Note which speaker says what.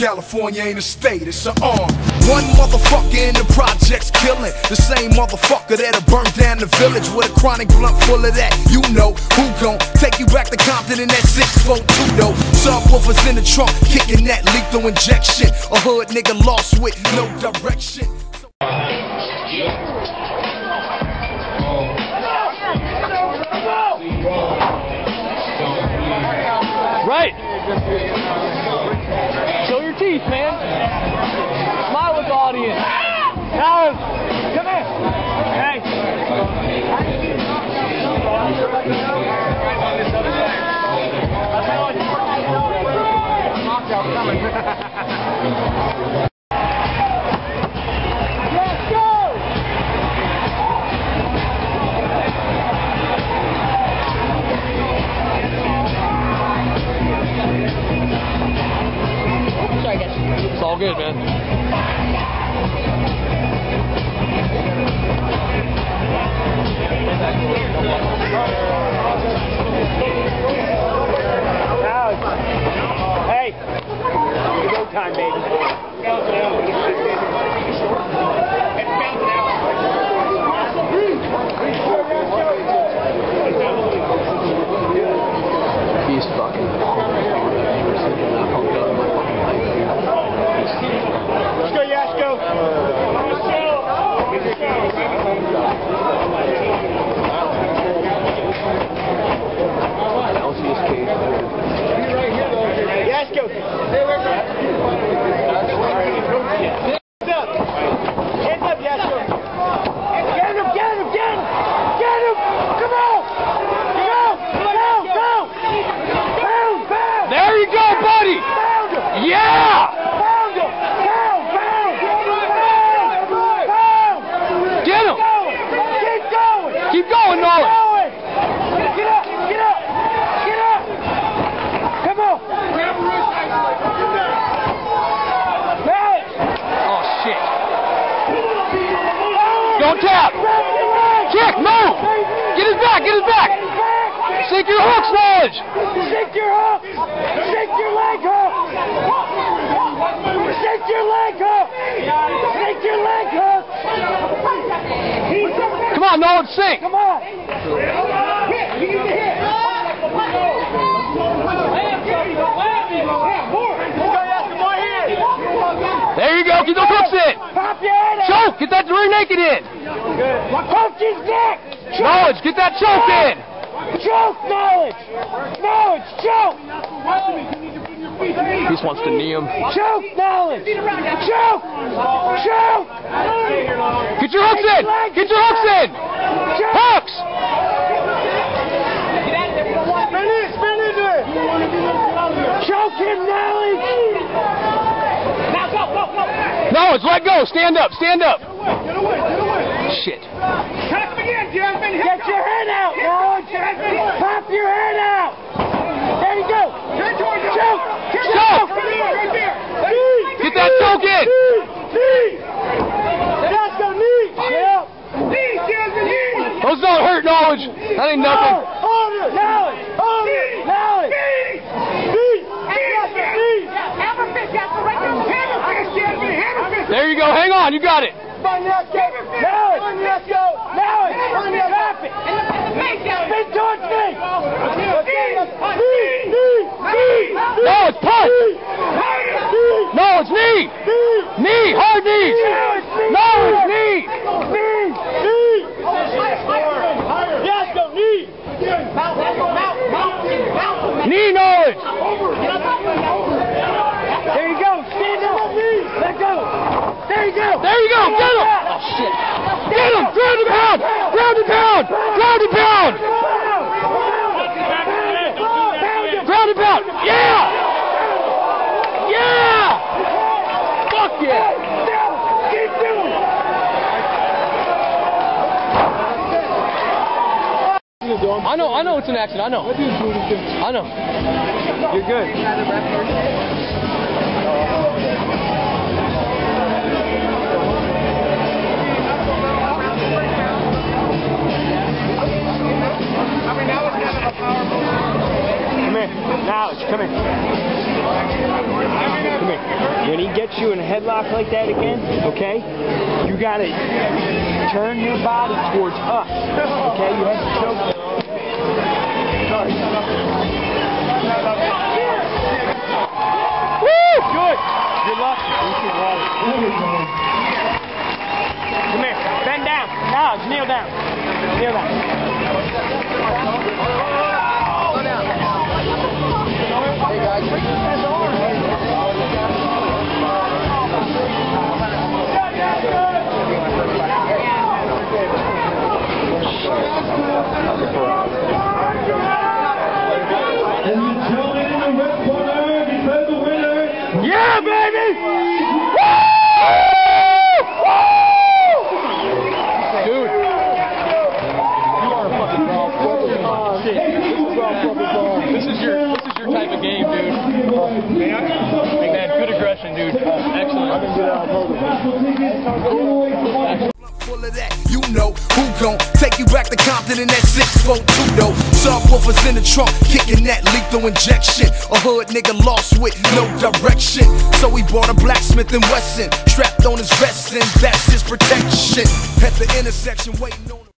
Speaker 1: California ain't a state, it's an arm. One motherfucker in the projects killing. The same motherfucker that'll burn down the village with a chronic blunt full of that. You know who gon' take you back to Compton in that 642 though. Subwoofers in the trunk, kicking that lethal injection. A hood nigga lost with no direction.
Speaker 2: Right. Teeth, man. Smile with the audience. Guys, come here. Hey. Go
Speaker 3: time, baby.
Speaker 2: He's fucking.
Speaker 3: Let's go, Yasko. Yasko. Hands up, Yasko. Get him, get him, get him. Get him. Come on. Go, go, go. Pound, pound.
Speaker 2: There you go, buddy.
Speaker 3: Pound him.
Speaker 2: Yeah.
Speaker 3: Pound him! Pound! Pound! Pound! Pound!
Speaker 2: Get him.
Speaker 3: Going! Keep going!
Speaker 2: Keep going,
Speaker 3: Keep
Speaker 2: Nolan.
Speaker 3: going! Get up! Get up! Get up! Come on! Right!
Speaker 2: Oh shit. Don't tap.
Speaker 3: Grab your leg!
Speaker 2: Kick. Move. Get his back. Get his back. Sink your hooks, Naalij.
Speaker 3: Shake your hook! Shake your leg hook! Shake your leg hook! Shake your leg hook!
Speaker 2: Come on, Naalij, sink.
Speaker 3: Come on!
Speaker 2: There you go. Keep those hooks in.
Speaker 3: Pop your head!
Speaker 2: Choke. Get that rear naked in.
Speaker 3: Poke his neck!
Speaker 2: Naalij. Get that choke in.
Speaker 3: Choke, Naalij! Naalij, choke!
Speaker 2: He just wants to knee him.
Speaker 3: Choke, Naalij! Choke! Choke!
Speaker 2: Get your hooks in. Get your hooks in. Hooks.
Speaker 3: It, spin it! Choke him, Naalij!
Speaker 2: Naalij. Let go. Stand up. Stand up. Shit.
Speaker 3: Get your head out, Naalij! Pop your head out! There you go! Choke!
Speaker 2: Choke. Get that choke in.
Speaker 3: Knee! Let's go, knee! Yeah!
Speaker 2: Those don't hurt, Naalij. That ain't nothing.
Speaker 3: Hold it! Naalij! Hold it! Naalij! Knee! Knee!
Speaker 2: There you go. Hang on. You got it.
Speaker 3: Naalij! Naalij! Naalij! Drop it! Spin towards me! Knee! Knee! Knee!
Speaker 2: Naalij. Punch.
Speaker 3: Knee!
Speaker 2: Naalij. Knee.
Speaker 3: Knee!
Speaker 2: Knee. Hard knees. Naalij. Knee.
Speaker 3: Knee! Knee! Yes, go knee!
Speaker 2: Knee. Naalij.
Speaker 3: There you go. Stand up. Knee. Let go. There you go.
Speaker 2: There you go. Get him. Oh shit. Get him. Ground and pound. Ground and pound. Ground and pound. Ground and pound. Yeah. Yeah. Yeah.
Speaker 3: Keep doing.
Speaker 2: I know. I know it's an accident. I know. I know.
Speaker 3: You're good. Come here. Now, come here. When he gets you in a headlock like that again, okay, you gotta turn your body towards us. Okay, you have to choke. Woo! Good. Good luck. Come here. Bend down. Now, kneel down. Kneel down.
Speaker 4: Winner.
Speaker 3: Yeah, baby!
Speaker 2: This is your this is your type of game, dude. Man, good aggression, dude. Excellent.
Speaker 1: Full of that, you know who gon' take you back to Compton in that 642 though. Subwoofers in the trunk, kicking that lethal injection. A hood nigga lost with no direction. So he bought a black Smith and Wesson, strapped on his vest, and that's his protection. At the intersection, waiting on.